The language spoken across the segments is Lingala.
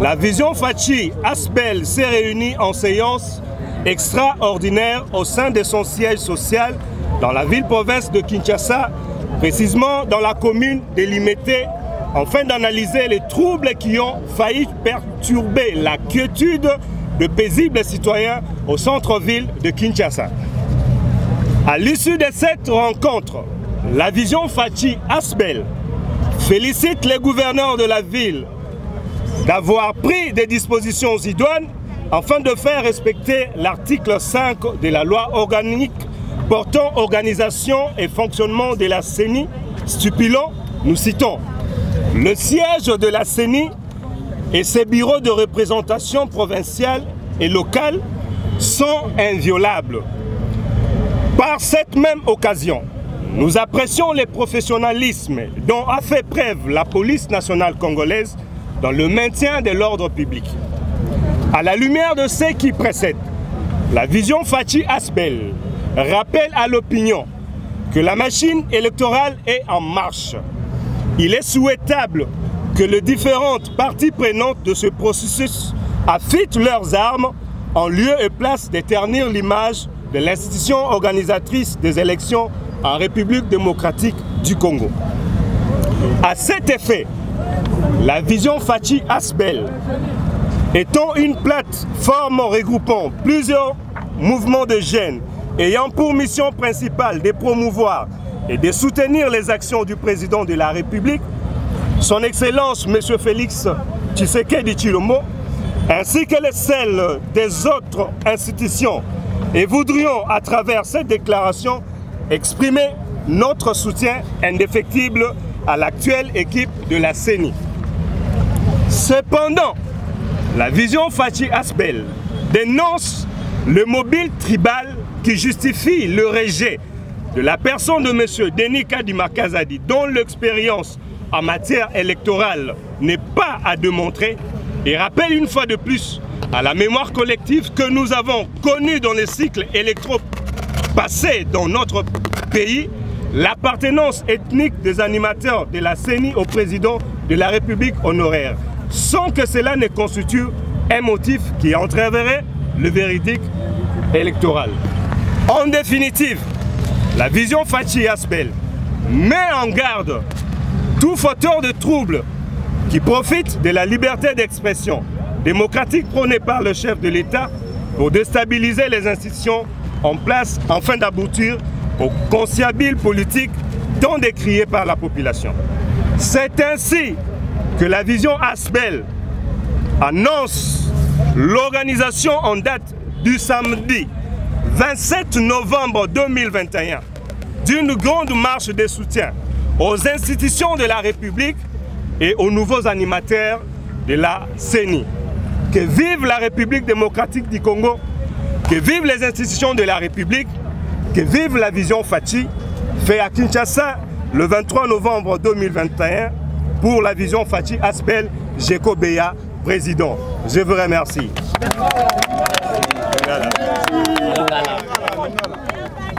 la vision Fachi Asbel s'est réunie en séance extraordinaire au sein de son siège social dans la ville-province de Kinshasa, précisément dans la commune de afin d'analyser les troubles qui ont failli perturber la quiétude de paisibles citoyens au centre-ville de Kinshasa. À l'issue de cette rencontre, la vision Fatih Asbel félicite les gouverneurs de la ville d'avoir pris des dispositions idoines afin de faire respecter l'article 5 de la loi organique portant organisation et fonctionnement de la CENI, stupilant, nous citons, le siège de la CENI et ses bureaux de représentation provinciale et locale sont inviolables. Par cette même occasion, nous apprécions le professionnalisme dont a fait preuve la police nationale congolaise dans le maintien de l'ordre public. À la lumière de ce qui précède, la vision Fatih Asbel rappelle à l'opinion que la machine électorale est en marche. Il est souhaitable que les différentes parties prenantes de ce processus affichent leurs armes en lieu et place d'éternir l'image de l'institution organisatrice des élections en République démocratique du Congo. À cet effet, la vision Fachi Asbel étant une plateforme regroupant plusieurs mouvements de jeunes ayant pour mission principale de promouvoir et de soutenir les actions du président de la République, son Excellence M. Félix Tshisekedi Chilombo, ainsi que celles des autres institutions. Et voudrions, à travers cette déclaration, exprimer notre soutien indéfectible à l'actuelle équipe de la CENI. Cependant, la vision Fatih Asbel dénonce le mobile tribal qui justifie le rejet de la personne de M. Denis Kadima Kazadi, dont l'expérience en matière électorale n'est pas à démontrer, et rappelle une fois de plus à la mémoire collective que nous avons connu dans les cycles électro passés dans notre pays, l'appartenance ethnique des animateurs de la CENI au président de la République honoraire, sans que cela ne constitue un motif qui entraverait le véridique électoral. En définitive, la vision Fachi Asbel met en garde tout fauteur de troubles qui profite de la liberté d'expression démocratique prônée par le chef de l'État pour déstabiliser les institutions en place afin d'aboutir aux consciabiles politiques tant décrié par la population. C'est ainsi que la vision Asbel annonce l'organisation en date du samedi 27 novembre 2021 d'une grande marche de soutien aux institutions de la République et aux nouveaux animateurs de la CENI. Que vive la République démocratique du Congo, que vive les institutions de la République, que vive la vision Fatih, fait à Kinshasa le 23 novembre 2021 pour la vision Fatih Aspel Jekobea, Président, je vous remercie.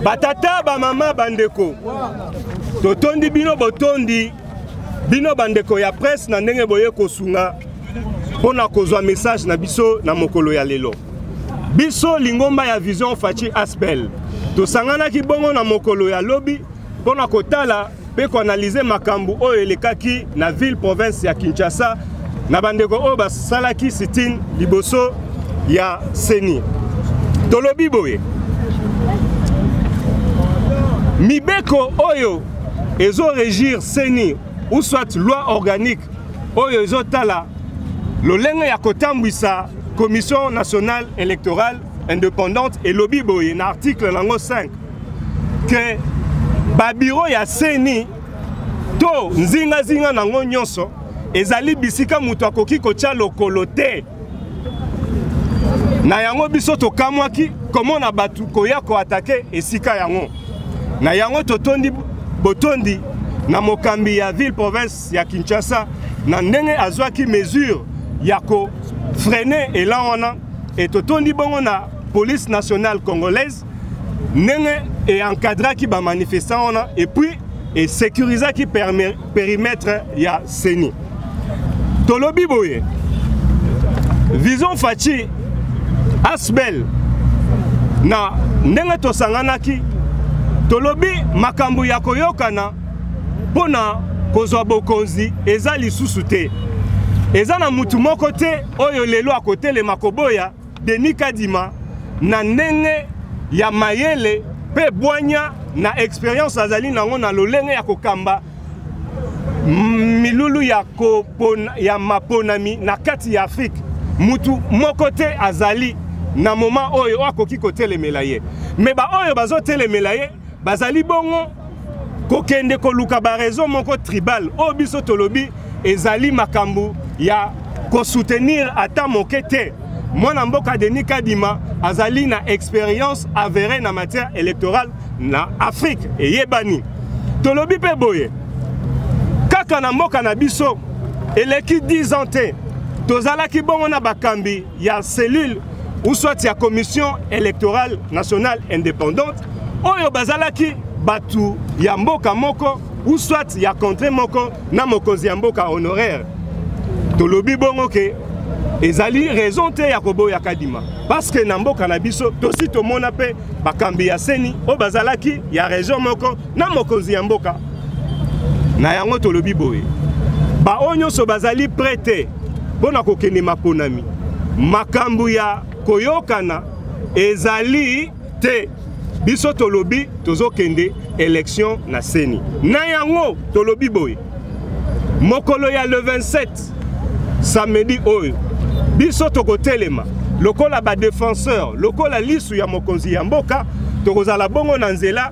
Batata, ba maman, bandeko. Totondi bino botondi. Bino bandeko ya presse na ndenge boye kosunga pona kozwa message na biso na mokolo ya lelo. Biso lingomba ya Vision Fachi Aspel. Tosanganaki bongo na mokolo ya lobi pona kotala mpe koanalyse makambo oyo elekaki na ville province ya Kinshasa na bandeko oyo basalaki sitine liboso ya seni tolobi boye mibeko oyo ezo regir seni ou soit loi organique oyo ezotala lolenge ya kotambwisa commission nationale électorale indépendante elobi boye na article nango 5 ke babiro ya ceni to nzingazinga nango nyonso ezali bisika moto akoki kotya lokolo te na yango biso tokamwaki komona bato koya koatake esika yango na yango totondi botondi na mokambi ya ville province ya kinshasa na ndenge azwaki mesure ya kofrene elan wana Et totondi bongo na police nationale congolaise ndenge e encadraki ba manifestants wana et puis e sécurisaki périmètre ya CENI. Tolobi boye Vision Fachi Asbel na ndenge tosanganaki tolobi makambo ya koyokana mpo na kozwa bokonzi eza lisusu te eza na mutu moko te oyo lelo akotelema koboya Denis Kadima na ndenge ya mayele mpe bwanya na experience azali nango na lolenge ya kokamba milulu ya, kopona, ya maponami na kati ya Afrique mutu moko te azali na moma oyo akoki kotelemela ye me baoyo bazotelemela ye bazali bongo kokende koluka baraison moko tribal oyo biso tolobi ezali makambo ya kosoutenir ata moke te mwana mboka denis kadima azali na expérience avere na matière électorale na afrique eyebani tolobi mpe boye kaka na mboka na biso eleki 10 ans te tozalaki bongo na bakambi ya cellule ou soit ya commission électorale nationale indépendante oyo bazalaki bato ya mboka moko ou soit ya contrée moko na mokonzi ya mboka honoraire tolobi bongo ke ezali raison te ya koboya kadima parce que na mboka na biso tosi tomona mpe bakambi ya seni oyo bazalaki ya région moko na mokonzi ya mboka na yango tolobi boye baoyo nyonso bazali prete mpo na kokende maponami makambo ya koyokana ezali te biso tolobi tozokende election na seni na yango tolobi boye mokolo ya le 27 samedi oyo biso tokotelema lokola badefenseur lokola lisu ya mokonzi ya mboka tokozala bongo na nzela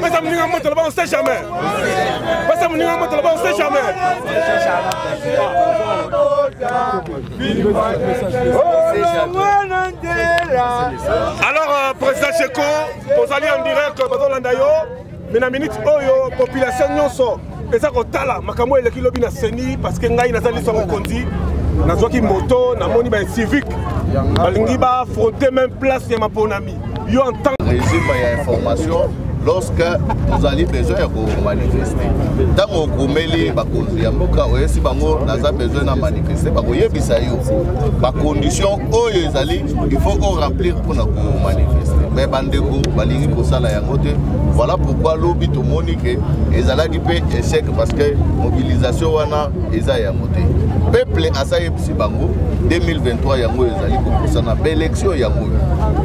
pesa moninga moto loba on sait jamais pesa moninga moto loba on sait jamais alors euh, président cheko ozali en direct bazolanda yo mais na minute oyo population nyonso eza kotala makambo eleki lobi na seni parce que ngai naza liso ya mokonzi nazwaki moto namoni bacivique balingi baafronte meme place ya maponami yo en tant régime ya information lorsque tozali besoin ya komanifeste ntango okomeli bakonzi ya mboka oyesi bango naza besoin na manifeste bakoyebisa yo bacondition oyo ezali il faut o rappeler mpona komanifeste me bandeko balingi kosala yango te voilà pourquoi lobi tomoni ke ezalaki mpe échec parce que mobilisation wana eza yango te peuple asa yebisi bango 2023 yango oyo ezali kokosana mpe élection yango oyo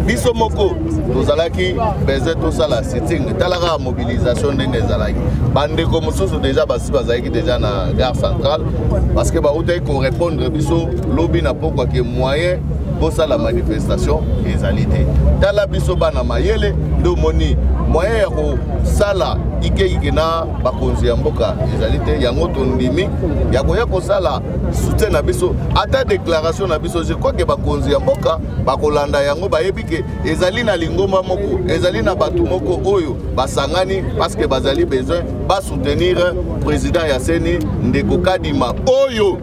biso moko tozalaki beze tosala sitting talaka mobilisation ndenge ezalaki bandeko mosusu deja basi bazalaki deja na gare centrale parce que bautaki korépondre biso lobi na pokwa ke moyen bosala manifestation ezali te tala biso bana mayele nde omoni moyen ya kosala ikeike na bakonzi ya mboka ezali te yango tondimi ya koya kosala soutien na biso ata déclaration na biso je crois ke bakonzi ya mboka bakolanda yango bayebi ke ezali na lingomba moko ezali na bato moko oyo basangani parce que bazali besoin basoutenir président ya seni ndeko kadima oyo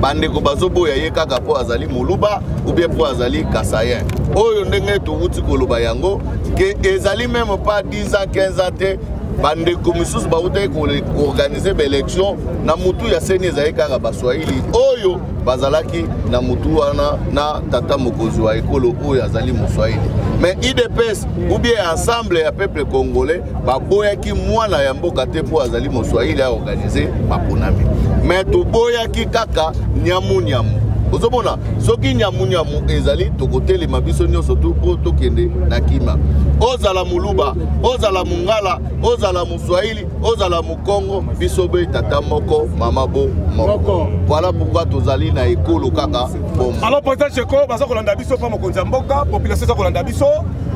bandeko bazoboya ye kaka mpo azali moluba ubie mpo azali kasayen oyo ndenge towuti koloba yango ke ezali meme pas 10 ans 15 ans te bandeko misusu bautaki koorganize baelection na mutu ya seni ezali kaka baswahili oyo bazalaki na mutu wana na tata mokonzi wa ekolo oyo azali moswahili mais idps ou bien ensemble ya peuple congolais baboyaki mwana ya mboka te mpo azali moswahili aorganize maponami me toboyaki kaka nyamunyamu ozomona soki nyamunyamu ezali tokotelema biso nyonso tu mpo tokende na kima ozala moluba ozala mongala ozala moswahili ozala mokongo biso be tata moko mama bo moko voilà pourkui tozali na ekolo kaka bomo alors president cheko baza kolanda biso mpo mokonzi ya mboka population eza kolanda biso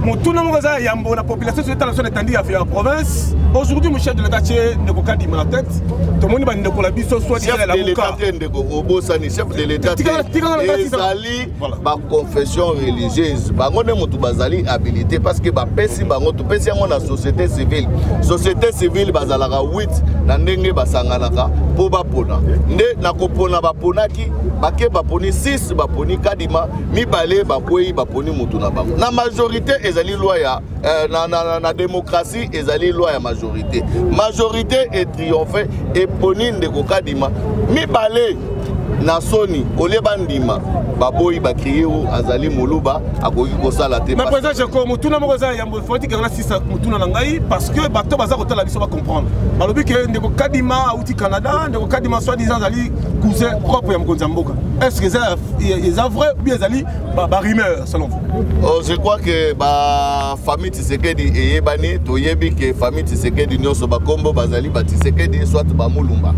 motuna moko eza yambo na population soki etala biso na etandi ya ya province aujourd'hui mon chef de l'état tie ndeko kadima na tête tomoni bandeko na biso soitikalamukaezali baconfession religieuse bango nde motu bazali habilité parce que bapesi bango topesi yango na société civile société civile bazalaka 8 na ndenge basanganaka mpo bapona nde na kopona baponaki ezalaki bake baponi 6 baponi kadima mibale bakwei baponi motu na bango na majorité ezali loi ya eh, na, na, na, na démocratie ezali loi ya majorité majorité etriomphe eponi ndeko kadima mibale na soni olie bandima baboyi bakrie o azali moluba akoki kosala te mais president jeko motuna moko eza yambo foti kanga tisa motuna na ngai parce que bato baza kotala biso bacomprendre balobi ke ndeko kadima auti canada ndeko kadima soit disant azali cousin propre ya mokonzi ya mboka est ce que eza, eza vrai ou bien ezali barumeur selon vous oh, je crois que bafamille tisekedi eyebani toyebi ke famille tisekedi nyonso bakombo bazali batisekedi soit bamulumba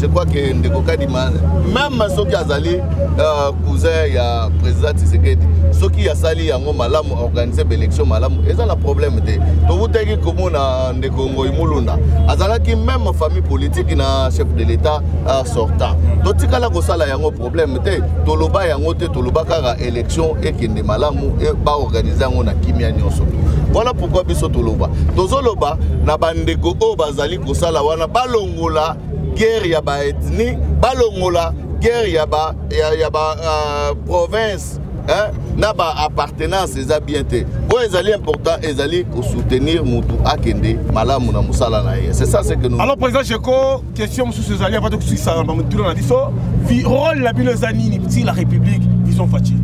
je crois que ndeko kadima meme soki azali euh, cousin ya président tisekedi soki asali yango malamu organiser ba élection malamu eza na problème te towutaki komona ndeko ngoi mulunda azalaki même famille politique na chef de l'état euh, sortant totikala kosala yango problème te toloba yango te toloba kaka élection ekende malamu e baorganize yango na kimia nyonso voilà pourquoi biso toloba tozoloba na bandeko oyo bazali kosala wana balongola guerre ya baethnie balongola guerre ya ba, ya, ya ba uh, province hein? na ba appartenance eza bien te oyo ezali important ezali kosoutenir motu akende malamu na mosala na ye c'est ça ce que nous alors président jeko question mosusu ezali avant tokosukisa bamotuna na biso role na bino eza nini ti la république vison faci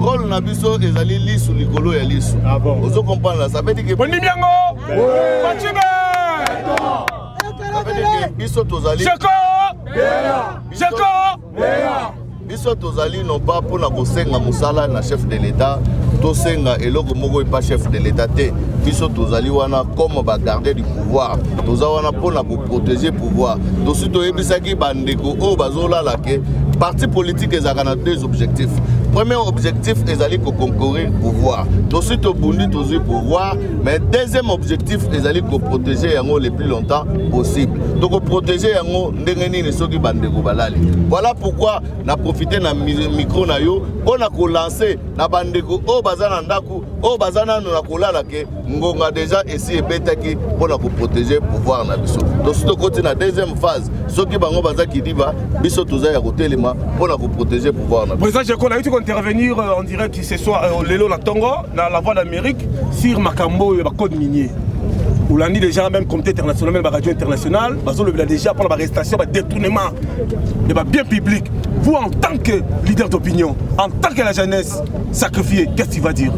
role na biso ezali lisu likolo ya lisu ah bon. ozo comprendre ça veut dire que bondimi yango facibe biso tozali jeko jeko biso tozali nopa mpo na kosenga mosala na chef de l'etat tosenga eloko moko epa chef de l'etat te biso tozali wana comme bagarde du pouvoir toza wana mpo na koprotege pouvoir tosi toyebisaki bandeko oyo bazolala ke parti politique ezalaka na deux objectifs premier objectif ezali koconquérir pouvoir tosi tobundi tozwi pouvoir mais deuxième objectif ezali koprotege yango le plus longtemps possible tokoprotege yango ndenge nini soki bandeko balali voilà pourquoi na profite na micro na yo mpo na kolanse na bandeko oyo baza na ndako oyo baza nano na kolala ke ngonga deja esi ebetaki mpo na koprotege pouvoir na biso tosi tokoti na deuxième phase soki bango baza kidiba biso toza ya kotelema mpo na koprotege pouvoir na biso ce soir euh, lelo na tongo na la voix d'amérique sur makambo oyo bacode minier olandi déjà même comité international même baradio international bazolobela déjà mpona barestation badétournement ya babien public vous en tant que leader d'opinion en tant que la jeunesse sacrifié qu'est-ce que tu vas dire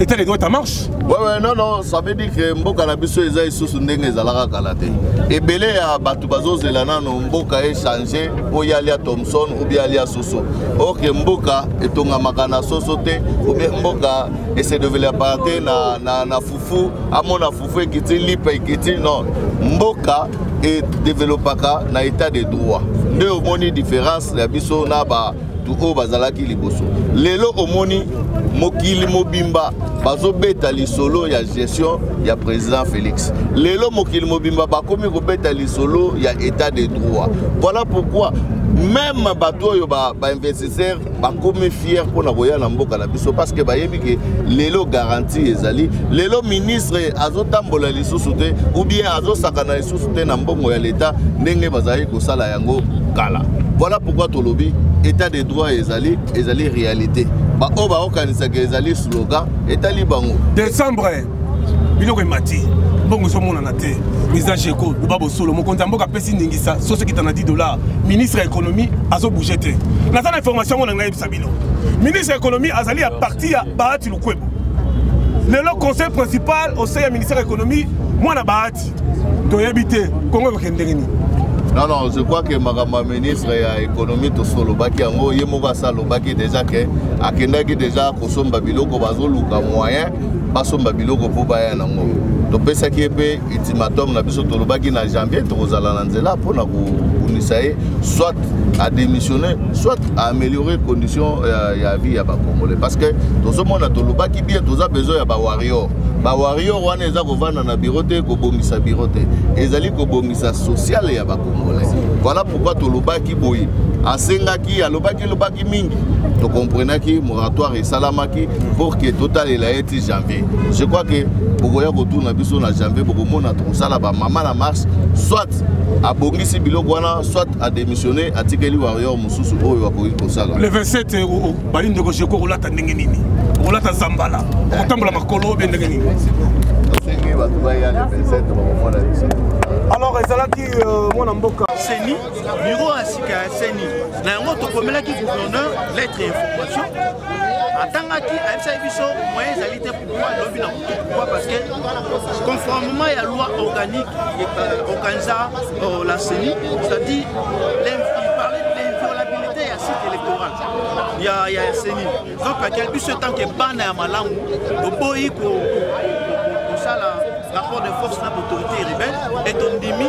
état de droit ta marche ouais, ouais, non non ça veut dire que mboka na biso eza lisusu ndenge ezalaka kala te ebele ya bato bazozela nano mboka echange mpo ya lia thomson ou bien alia soso or ke mboka etongamaka na soso te obe mboka esedevelopaka te na, na, na fufu amona fufu ekiti lipa ekiti non mboka edevelopaka na état de droit nde omoni différence ya biso na ba bato oyo bazalaki liboso lelo omoni mokili mobimba bazobeta lisolo ya gestion ya président félix lelo mokili mobimba bakomi kobeta solo ya état de droit voilà pourquoi même bato oyo bainvestisseur ba bakomi fier mpo na koya na mboka na biso parce que bayebi ke lelo garantie ezali lelo ministre azotambola lisusu te ou bien azosakana lisusu te na mbongo ya leta ndenge bazalaki kosala yango kala voilà pourquoi tolobi état de droit ezali ezali réalité baoyo baokanisaka ezali slogan etali bango décembre biloko emati mbongo ezomonana te visage eko loba bosolo mokonzi ya mboka apesi ndingisa soso ekita na 10 dollar ministre ya économie azobouge te naza na information yango na ngai yebisa bino ministre ya économie azali ya parti ya bahati lukwebo lelo conseil principal au sein ya ministère ya économie mwana bahati toyebi te kongo ekokende ndenge nini non non je crois que makambo ya ministre ya économie tosolobaki yango ye moko asalobaki déjà ke akendaki déjà kosomba biloko bazoluka moyen basomba biloko mpo baya nango topesaki ye mpe ultimatum na biso tolobaki na janvier tokozala na nzela mpo na kobundisa ye soit adémissionne soit aaméliorer condition ya, ya vie ya bacongolais parce que tozomona tolobaki bien toza besoin ya bawarrior bawarrior wana eza kovanda na biro te kobongisa biro te ezali kobongisa sociale ya bacongolais voilà pourquoi tolobaki alobaki boye asengaki alobaki elobaki mingi tokomprenaki moratoire esalamaki pour ke totalela ye ti janvier je crois ke bokoya kotuna biso na janvier bokomona tokosala bamama na marche soit abongisi biloko wana soit adémissionne atikeli warrior mosusu oyo akoki kosala le 27 eh, oh, oh, bali ndeko jeko okolata ndenge nini okolata zambala okotambola makolo obe ndenge nini alors ezalaki euh, mwana mboka seni biro ya sika ya seni na yango tokomelaki gouverneur lettre ya information atangaki ayebisaki biso moyen ezali te pourkoi lobi na moto pourkoi parce que conformément ya loi organique euh, organisa euh, la ceni c'est-à-dire ya ya seni donc laquelle biso tant que bana ya malamu toboyi kosala rapport de force na baautorité urbaine et tondimi